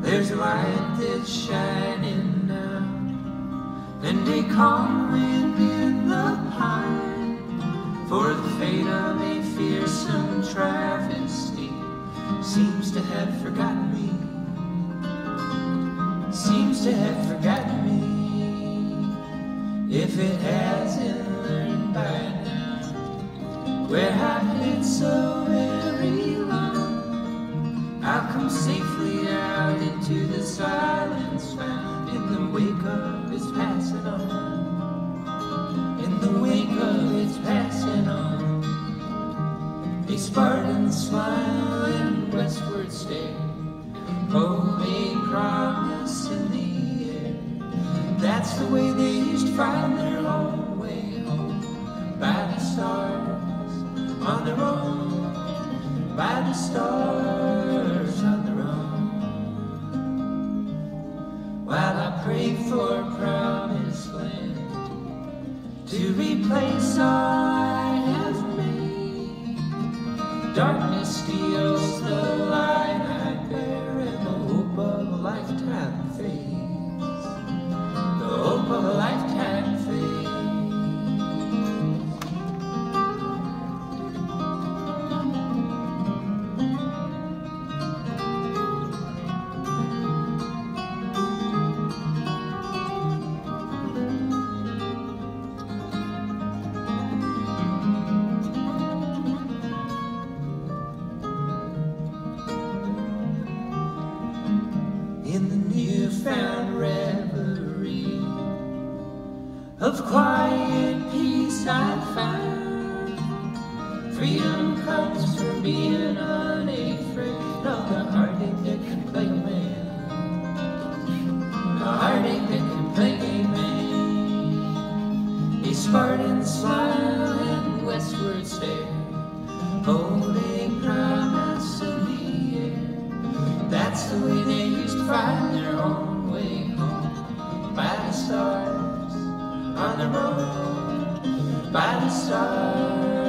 There's a light that's shining now, and they call me have forgotten me. Seems to have forgotten me. If it hasn't learned by now, where I've been so very long, I'll come safely out into the silence found in the wake of its passing on. In the wake of its passing on, a Spartan smile westward stare, hold oh, a promise in the air. That's the way they used to find their own way home, by the stars on their own, by the stars on their own. While I pray for promised land to replace all Darkness steals the light reverie of quiet peace I found, Freedom comes from being unafraid of the heartache that can plague man. The heartache that can plague man. A Spartan smile and westward stare, holding promise in the air. That's the way they used to fight. on the road, by the stars.